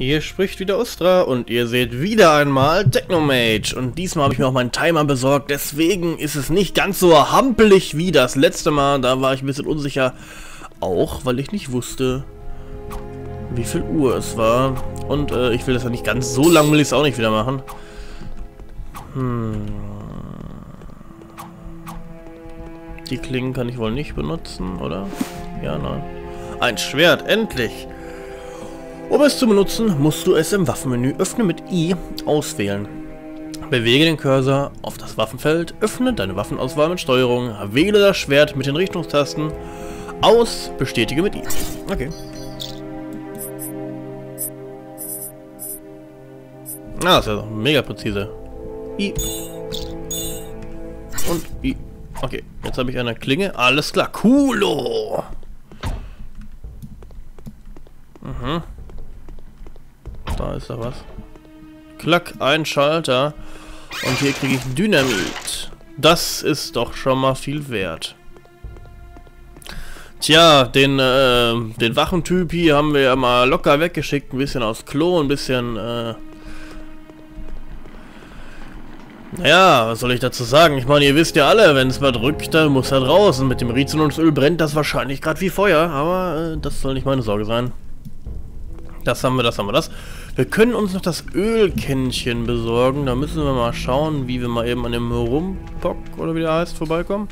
Hier spricht wieder Ustra und ihr seht wieder einmal Technomage. Und diesmal habe ich mir auch meinen Timer besorgt, deswegen ist es nicht ganz so hampelig wie das letzte Mal. Da war ich ein bisschen unsicher, auch weil ich nicht wusste, wie viel Uhr es war. Und äh, ich will das ja nicht ganz so lang, will ich es auch nicht wieder machen. Hm. Die Klingen kann ich wohl nicht benutzen, oder? Ja, nein. Ein Schwert, endlich! Um es zu benutzen, musst du es im Waffenmenü Öffne mit I auswählen. Bewege den Cursor auf das Waffenfeld, öffne deine Waffenauswahl mit Steuerung, wähle das Schwert mit den Richtungstasten, aus, bestätige mit I. Okay. Ah, das ist ja mega präzise. I. Und I. Okay, jetzt habe ich eine Klinge. Alles klar. Coolo. Da ist da was. Klack, ein Schalter. Und hier kriege ich Dynamit. Das ist doch schon mal viel wert. Tja, den, äh, den Wachentyp hier haben wir ja mal locker weggeschickt. Ein bisschen aus Klo, ein bisschen, äh... Naja, was soll ich dazu sagen? Ich meine, ihr wisst ja alle, wenn es mal drückt, dann muss er draußen. Mit dem Rizinusöl brennt das wahrscheinlich gerade wie Feuer, aber äh, das soll nicht meine Sorge sein. Das haben wir, das haben wir, das. Wir können uns noch das Ölkännchen besorgen. Da müssen wir mal schauen, wie wir mal eben an dem Rumpock, oder wie der heißt, vorbeikommen.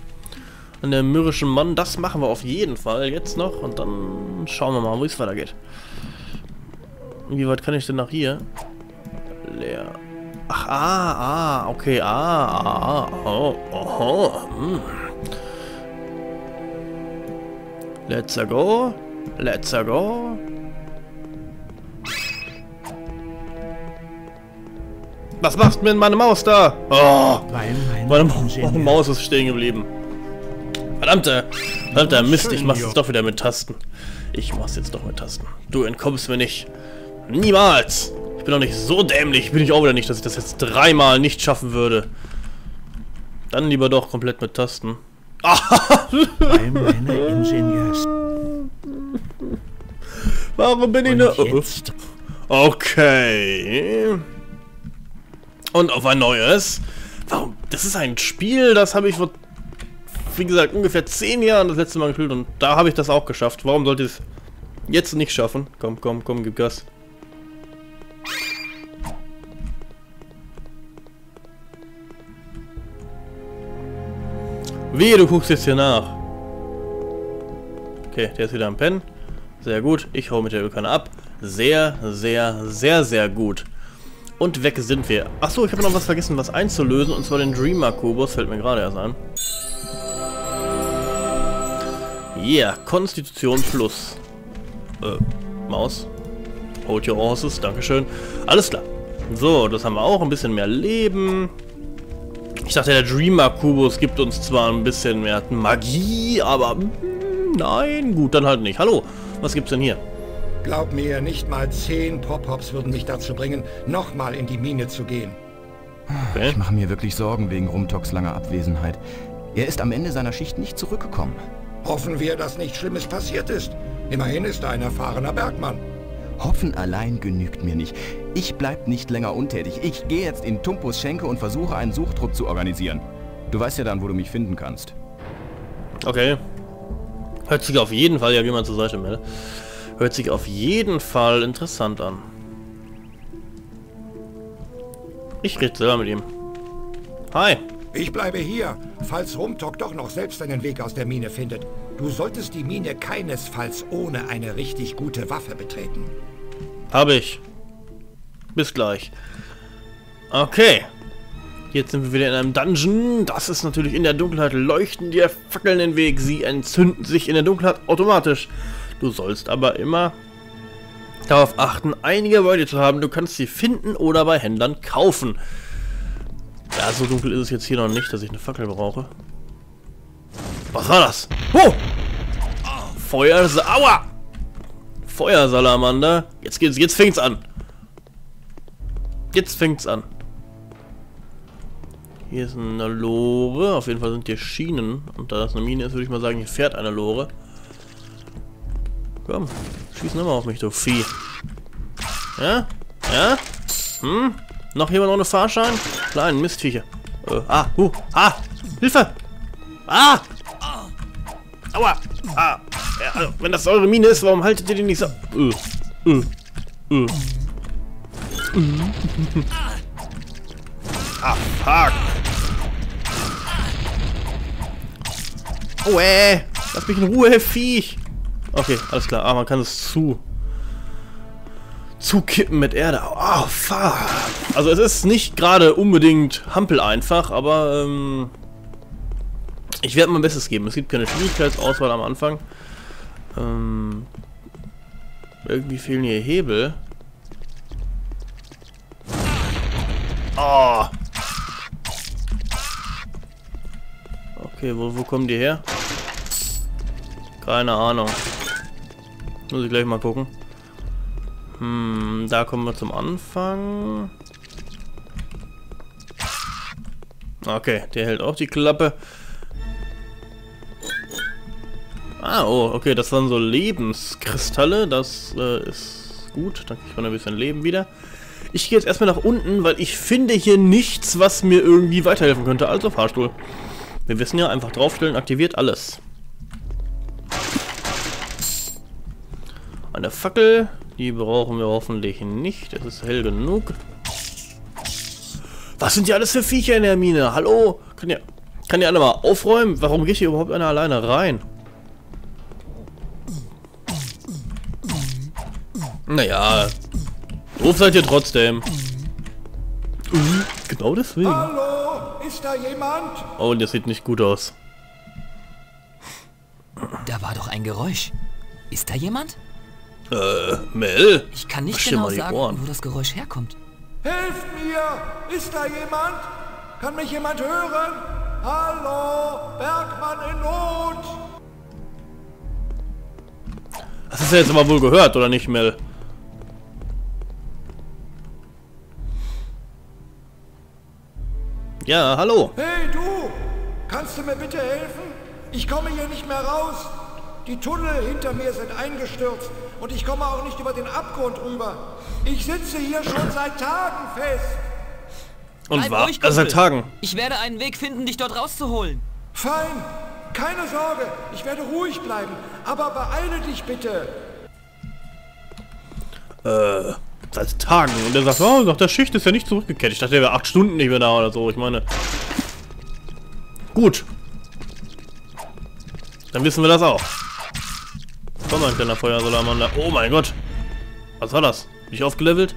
An dem mürrischen Mann. Das machen wir auf jeden Fall jetzt noch. Und dann schauen wir mal, wo es weitergeht. Wie weit kann ich denn nach hier? Leer. Ach, ah, ah, okay, ah, ah, ah oh, oh, hm. Let's go. Let's go. Was machst du mit meiner Maus da? Oh, meine Ma Maus ist stehen geblieben. Verdammte, verdammter Mist, ich mach's jetzt doch wieder mit Tasten. Ich mach's jetzt doch mit Tasten. Du entkommst mir nicht. Niemals! Ich bin doch nicht so dämlich, bin ich auch wieder nicht, dass ich das jetzt dreimal nicht schaffen würde. Dann lieber doch komplett mit Tasten. Warum bin ich nur... Okay. Und auf ein neues. Warum? Das ist ein Spiel, das habe ich vor, wie gesagt, ungefähr 10 Jahren das letzte Mal gespielt und da habe ich das auch geschafft. Warum sollte ich es jetzt nicht schaffen? Komm, komm, komm, gib Gas. Wehe, du guckst jetzt hier nach. Okay, der ist wieder am Pen. Sehr gut. Ich hau mit der Ölkanne ab. Sehr, sehr, sehr, sehr gut. Und weg sind wir. Achso, ich habe noch was vergessen, was einzulösen. Und zwar den Dreamer Kubus. Fällt mir gerade erst ein. Yeah, Konstitution plus. Äh, Maus. Hold your horses, dankeschön. Alles klar. So, das haben wir auch. Ein bisschen mehr Leben. Ich dachte, der Dreamer Kubus gibt uns zwar ein bisschen mehr Magie, aber mh, hm, nein, gut, dann halt nicht. Hallo, was gibt's denn hier? Glaub mir, nicht mal zehn Pop-Hops würden mich dazu bringen, nochmal in die Mine zu gehen. Okay. Ich mache mir wirklich Sorgen wegen Rumtoks langer Abwesenheit. Er ist am Ende seiner Schicht nicht zurückgekommen. Hoffen wir, dass nichts Schlimmes passiert ist. Immerhin ist er ein erfahrener Bergmann. Hoffen allein genügt mir nicht. Ich bleib nicht länger untätig. Ich gehe jetzt in Tumpus Schenke und versuche einen Suchtrupp zu organisieren. Du weißt ja dann, wo du mich finden kannst. Okay. Hört sich auf jeden Fall ja jemand zur Seite melde. Hört sich auf jeden Fall interessant an. Ich rede selber mit ihm. Hi. Ich bleibe hier, falls Rumtok doch noch selbst einen Weg aus der Mine findet. Du solltest die Mine keinesfalls ohne eine richtig gute Waffe betreten. Habe ich. Bis gleich. Okay. Jetzt sind wir wieder in einem Dungeon. Das ist natürlich in der Dunkelheit leuchten dir Fackeln den Weg. Sie entzünden sich in der Dunkelheit automatisch. Du sollst aber immer darauf achten, einige Beute zu haben. Du kannst sie finden oder bei Händlern kaufen. Ja, so dunkel ist es jetzt hier noch nicht, dass ich eine Fackel brauche. Was war das? Oh! Feuer... Aua! Feuersalamander. Jetzt geht's, jetzt fängt's an. Jetzt fängt's an. Hier ist eine Lore. Auf jeden Fall sind hier Schienen. Und da das eine Mine ist, würde ich mal sagen, hier fährt eine Lore. Komm, schieß nochmal auf mich, du Vieh. Ja? Ja? Hm? Noch jemand ohne Fahrschein? Kleinen Mistviecher. Äh, ah, uh, ah! Hilfe! Ah! Aua! Ah! Ja, also, wenn das eure Mine ist, warum haltet ihr die nicht so? Äh, äh, äh. ah, fuck! Oh, äh! Lass mich in Ruhe, Viech! Okay, alles klar. Ah, man kann es zu zukippen mit Erde. Oh, fuck. Also es ist nicht gerade unbedingt Hampel einfach, aber ähm, ich werde mein Bestes geben. Es gibt keine Schwierigkeitsauswahl am Anfang. Ähm, irgendwie fehlen hier Hebel. Oh. Okay, wo, wo kommen die her? Keine Ahnung. Muss ich gleich mal gucken. Hm, da kommen wir zum Anfang. Okay, der hält auch die Klappe. Ah, oh, okay, das waren so Lebenskristalle. Das äh, ist gut. Dann kriegt man ein bisschen Leben wieder. Ich gehe jetzt erstmal nach unten, weil ich finde hier nichts, was mir irgendwie weiterhelfen könnte. Also Fahrstuhl. Wir wissen ja, einfach draufstellen, aktiviert alles. Eine Fackel. Die brauchen wir hoffentlich nicht. Es ist hell genug. Was sind die alles für Viecher in der Mine? Hallo? Kann ihr, kann alle mal aufräumen? Warum geht hier überhaupt einer alleine rein? Naja. Doof seid ihr trotzdem. genau deswegen. Hallo? Ist da jemand? Oh, und das sieht nicht gut aus. Da war doch ein Geräusch. Ist da jemand? Äh, Mel? Ich kann nicht genau sagen, Ohren. wo das Geräusch herkommt. Helft mir! Ist da jemand? Kann mich jemand hören? Hallo? Bergmann in Not! Das hast du jetzt aber wohl gehört, oder nicht, Mel? Ja, hallo. Hey du! Kannst du mir bitte helfen? Ich komme hier nicht mehr raus. Die Tunnel hinter mir sind eingestürzt und ich komme auch nicht über den Abgrund rüber. Ich sitze hier schon seit Tagen fest. Und Bleib war ruhig, äh, seit. Tagen. Ich werde einen Weg finden, dich dort rauszuholen. Fein. Keine Sorge, ich werde ruhig bleiben. Aber beeile dich bitte. Äh, seit Tagen. Und er sagt, oh, nach der Schicht ist ja nicht zurückgekehrt. Ich dachte, er wäre acht Stunden nicht mehr da oder so. Ich meine. Gut. Dann wissen wir das auch. Komm mal, kleiner Feuersalamander. Oh mein Gott. Was war das? Bin ich aufgelevelt?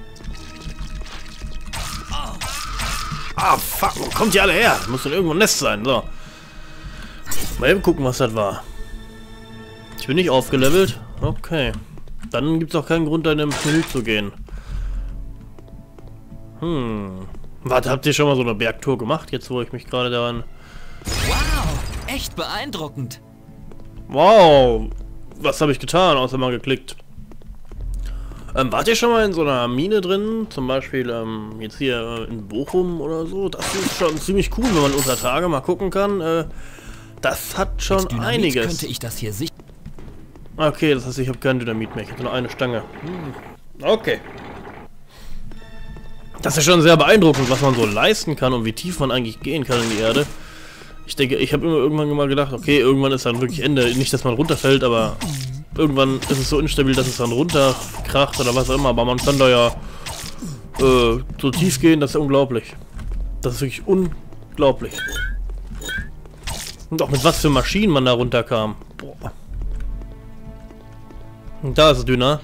Ah, fuck. Wo kommt ihr alle her? Muss dann irgendwo ein Nest sein. So. Mal eben gucken, was das war. Ich bin nicht aufgelevelt. Okay. Dann gibt es auch keinen Grund, da in den Menü zu gehen. Hm. Warte, habt ihr schon mal so eine Bergtour gemacht? Jetzt, wo ich mich gerade daran... Wow, echt beeindruckend. Wow! Was habe ich getan, außer mal geklickt? Ähm, wart ihr schon mal in so einer Mine drin? Zum Beispiel ähm, jetzt hier äh, in Bochum oder so? Das ist schon ziemlich cool, wenn man unter Tage mal gucken kann. Äh, das hat schon einiges. könnte ich das hier sicher... Okay, das heißt, ich habe kein Dynamit mehr. Ich habe nur eine Stange. Hm. Okay. Das ist schon sehr beeindruckend, was man so leisten kann und wie tief man eigentlich gehen kann in die Erde. Ich denke, ich habe immer irgendwann mal gedacht, okay, irgendwann ist dann wirklich Ende. Nicht, dass man runterfällt, aber irgendwann ist es so instabil, dass es dann runterkracht oder was auch immer. Aber man kann da ja äh, so tief gehen, das ist unglaublich. Das ist wirklich unglaublich. Und auch mit was für Maschinen man da runterkam. Boah. Und da ist es dünner.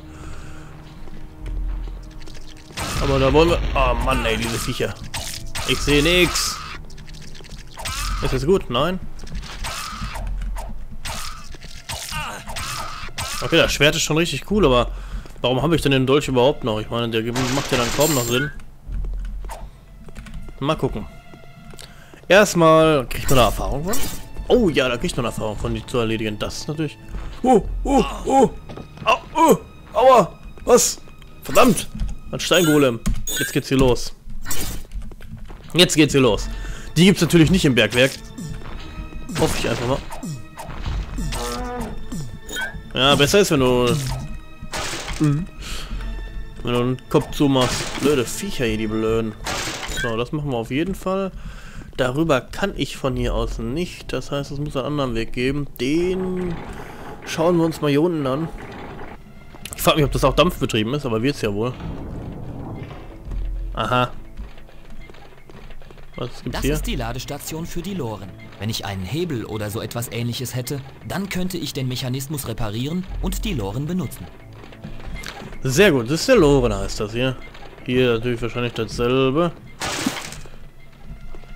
Aber da wollen wir... Oh Mann, ey, diese Viecher. Ich sehe nix. Ist das gut? Nein? Okay, das Schwert ist schon richtig cool, aber warum habe ich denn den Dolch überhaupt noch? Ich meine, der macht ja dann kaum noch Sinn. Mal gucken. Erstmal kriegt man da Erfahrung von? Oh ja, da kriegt man Erfahrung von, die zu erledigen. Das ist natürlich... Oh, oh, oh, au, oh, aua, was? Verdammt, ein Steingolem. Jetzt geht's hier los. Jetzt geht's hier los. Die gibt's natürlich nicht im Bergwerk. Hoffe ich einfach mal. Ja, besser ist, wenn du... Wenn du den Kopf zumachst. Blöde Viecher hier, die blöden. So, das machen wir auf jeden Fall. Darüber kann ich von hier aus nicht. Das heißt, es muss einen anderen Weg geben. Den schauen wir uns mal hier unten an. Ich frage mich, ob das auch dampfbetrieben ist, aber wird es ja wohl. Aha. Was gibt's Das hier? ist die Ladestation für die Loren. Wenn ich einen Hebel oder so etwas ähnliches hätte, dann könnte ich den Mechanismus reparieren und die Loren benutzen. Sehr gut, das ist der Loren heißt das hier. Hier natürlich wahrscheinlich dasselbe.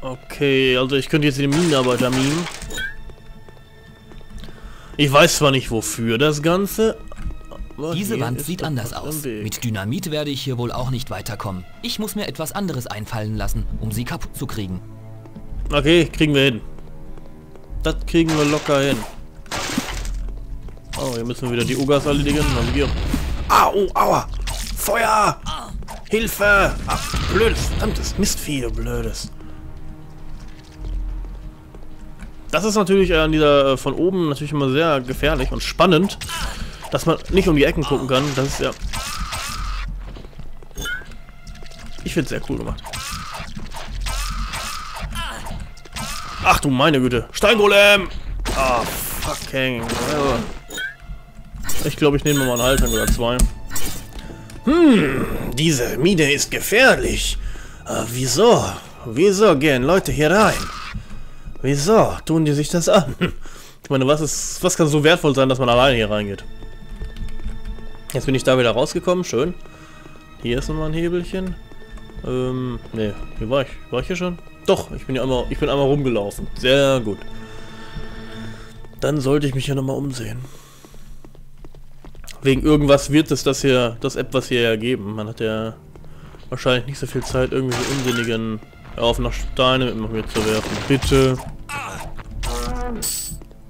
Okay, also ich könnte jetzt den Minenarbeiter mimen. Ich weiß zwar nicht wofür das Ganze. Diese Wand sieht anders aus. Mit Dynamit werde ich hier wohl auch nicht weiterkommen. Ich muss mir etwas anderes einfallen lassen, um sie kaputt zu kriegen. Okay, kriegen wir hin. Das kriegen wir locker hin. Oh, hier müssen wir wieder die Ugas erledigen. Dann wir. Au, aua! Feuer! Hilfe! Ach, blödes, verdammtes Mistvieh, blödes. Das ist natürlich äh, an dieser äh, von oben natürlich immer sehr gefährlich und spannend, dass man nicht um die Ecken gucken kann. Das ist ja. Ich finde es sehr cool gemacht. Ach du meine Güte. Steingolem! Ah, fucking. Ich glaube, ich nehme mal einen Haltung oder zwei. Hm, diese Mine ist gefährlich. Äh, wieso? Wieso gehen Leute hier rein? Wieso tun die sich das an? Ich meine, was ist, was kann so wertvoll sein, dass man alleine hier reingeht? Jetzt bin ich da wieder rausgekommen, schön. Hier ist nochmal ein Hebelchen. Ähm, ne, hier war ich. War ich hier schon? Doch, ich bin ja einmal, ich bin einmal rumgelaufen. Sehr gut. Dann sollte ich mich ja nochmal umsehen. Wegen irgendwas wird es das hier, das App, was hier ja geben. Man hat ja wahrscheinlich nicht so viel Zeit, irgendwelche unsinnigen auf nach Steine mit mir zu werfen. Bitte.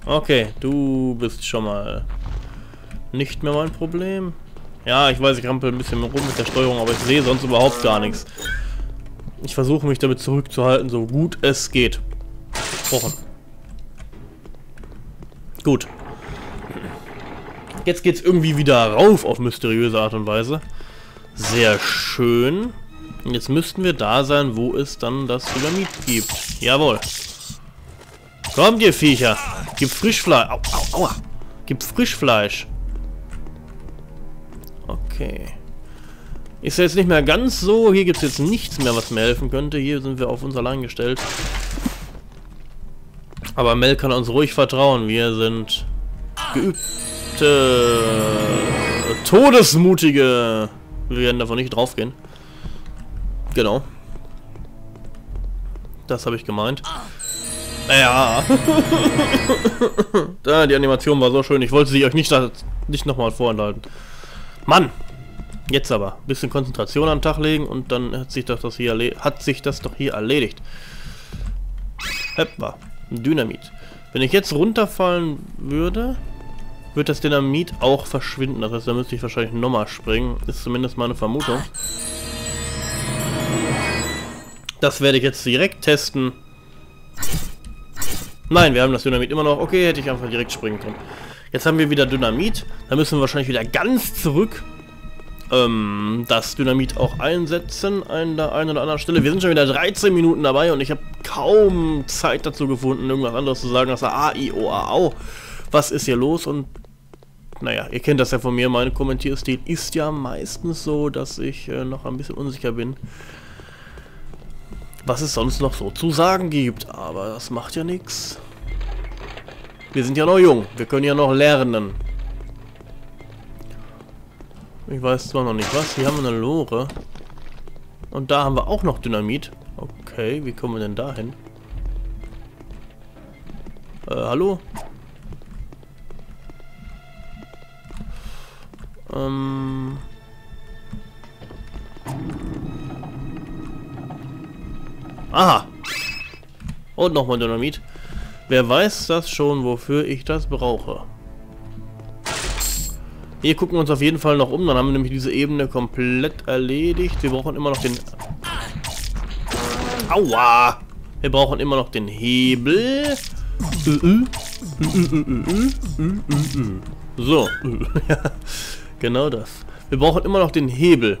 Okay, du bist schon mal nicht mehr mein Problem. Ja, ich weiß, ich rampel ein bisschen rum mit der Steuerung, aber ich sehe sonst überhaupt gar nichts. Ich versuche mich damit zurückzuhalten, so gut es geht. Versprochen. Gut. Jetzt geht's irgendwie wieder rauf auf mysteriöse Art und Weise. Sehr schön. Jetzt müssten wir da sein, wo es dann das Dynamit gibt. Jawohl. Kommt ihr Viecher. Gib Frischfleisch. Au, au, aua. Gib Frischfleisch. Okay. Ist jetzt nicht mehr ganz so. Hier gibt es jetzt nichts mehr, was mir helfen könnte. Hier sind wir auf uns allein gestellt. Aber Mel kann uns ruhig vertrauen. Wir sind geübte, todesmutige. Wir werden davon nicht draufgehen. Genau. Das habe ich gemeint. Ja. da, die Animation war so schön. Ich wollte sie euch nicht, nicht nochmal vorenthalten. Mann! Jetzt aber. Bisschen Konzentration an den Tag legen und dann hat sich das, das hier hat sich das doch hier erledigt. Heppa. Dynamit. Wenn ich jetzt runterfallen würde, wird das Dynamit auch verschwinden. Das heißt, da müsste ich wahrscheinlich nochmal springen. Ist zumindest meine Vermutung. Das werde ich jetzt direkt testen. Nein, wir haben das Dynamit immer noch. Okay, hätte ich einfach direkt springen können. Jetzt haben wir wieder Dynamit. Da müssen wir wahrscheinlich wieder ganz zurück ähm, das Dynamit auch einsetzen an der einen oder anderen Stelle. Wir sind schon wieder 13 Minuten dabei und ich habe kaum Zeit dazu gefunden, irgendwas anderes zu sagen, als A, I, O, A, Au. Was ist hier los? Und naja, ihr kennt das ja von mir, mein Kommentierstil ist ja meistens so, dass ich äh, noch ein bisschen unsicher bin, was es sonst noch so zu sagen gibt. Aber das macht ja nichts. Wir sind ja noch jung, wir können ja noch lernen. Ich weiß zwar noch nicht was. Hier haben wir eine Lore. Und da haben wir auch noch Dynamit. Okay, wie kommen wir denn da hin? Äh, hallo? Ähm... Aha! Und nochmal Dynamit. Wer weiß das schon, wofür ich das brauche? Hier gucken wir uns auf jeden Fall noch um. Dann haben wir nämlich diese Ebene komplett erledigt. Wir brauchen immer noch den... Aua! Wir brauchen immer noch den Hebel. So. Genau das. Wir brauchen immer noch den Hebel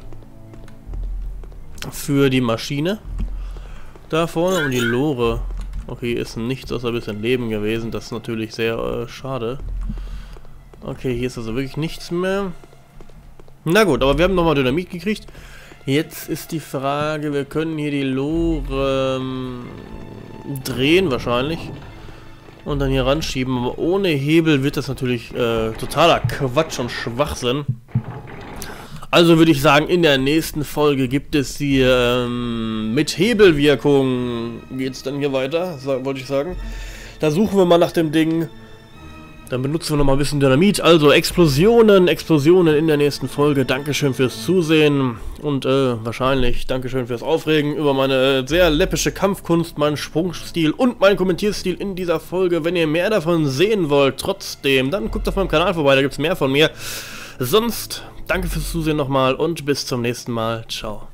für die Maschine. Da vorne und die Lore. Okay, ist nichts außer ein bisschen Leben gewesen. Das ist natürlich sehr äh, schade. Okay, hier ist also wirklich nichts mehr. Na gut, aber wir haben nochmal Dynamit gekriegt. Jetzt ist die Frage, wir können hier die Lore ähm, drehen wahrscheinlich. Und dann hier ranschieben. Aber ohne Hebel wird das natürlich äh, totaler Quatsch und Schwachsinn. Also würde ich sagen, in der nächsten Folge gibt es hier ähm, mit Hebelwirkung. Geht es dann hier weiter, wollte ich sagen. Da suchen wir mal nach dem Ding. Dann benutzen wir noch mal ein bisschen Dynamit. Also Explosionen, Explosionen in der nächsten Folge. Dankeschön fürs Zusehen und äh, wahrscheinlich Dankeschön fürs Aufregen über meine äh, sehr läppische Kampfkunst, meinen Sprungstil und meinen Kommentierstil in dieser Folge. Wenn ihr mehr davon sehen wollt, trotzdem, dann guckt auf meinem Kanal vorbei, da gibt es mehr von mir. Sonst danke fürs Zusehen nochmal und bis zum nächsten Mal. Ciao.